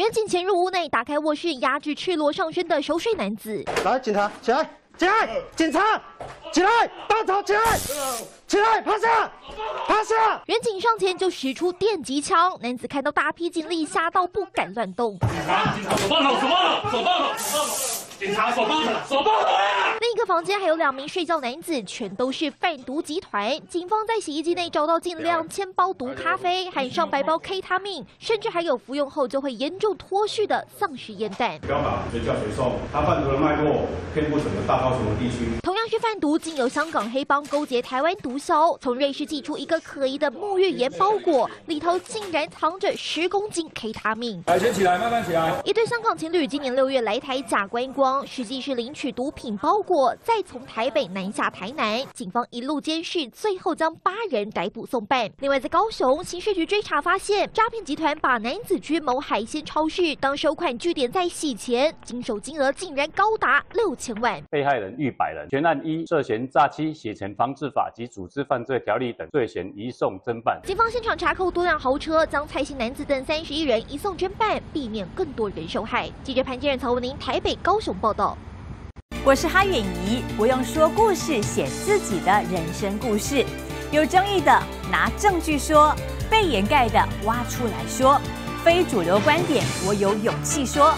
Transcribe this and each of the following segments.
远警潜入屋内，打开卧室，压制赤裸上身的熟睡男子。来，警察起来，起来，警察起来，大早起来，起来，趴下，趴下。远警上前就使出电击枪，男子看到大批警力，吓到不敢乱动。警察，警察，走放好，手放好，手放好，手放好。警察，手放好，手放好啊！另一个房间还有两名睡觉男子，全都是贩毒集团。警方在洗衣机内找到近两千包毒咖啡，含上百包 K 他命，甚至还有服用后就会严重脱序的丧尸烟弹。不要打，谁叫谁送，他贩毒的脉络遍布整个大高雄的地区。同样是贩毒，竟由香港黑帮勾结台湾毒枭，从瑞士寄出一个可疑的沐浴盐包裹，里头竟然藏着十公斤 K 他命。来，先起来，慢慢起来。一对香港情侣今年六月来台假观光。实际是领取毒品包裹，再从台北南下台南。警方一路监视，最后将八人逮捕送办。另外，在高雄刑事局追查发现，诈骗集团把男子居某海鲜超市当收款据点，在洗钱，经手金额竟然高达六千万。被害人逾百人，全案一涉嫌诈欺、洗钱防治法及组织犯罪条例等罪嫌移送侦办。警方现场查扣多辆豪车，将蔡姓男子等三十一人移送侦办，避免更多人受害。记者潘建仁、曹文宁台北、高雄报道。我是哈远怡，我用说故事写自己的人生故事，有争议的拿证据说，被掩盖的挖出来说，非主流观点我有勇气说，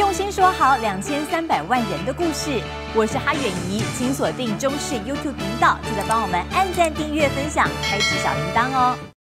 用心说好两千三百万人的故事。我是哈远怡，请锁定中视 YouTube 频道，记得帮我们按赞、订阅、分享、开启小铃铛哦。